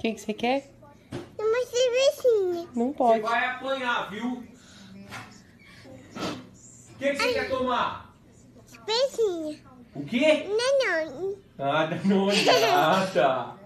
que, que você quer? Uma cervejinha. Não pode. Você vai apanhar, viu? O que, que você quer tomar? Cervejinha. O quê? Não. Ah, Danone. Ah, tá.